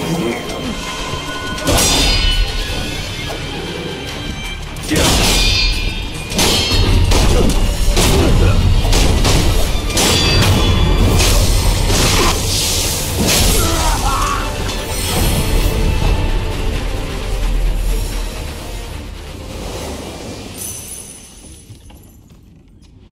Yeah.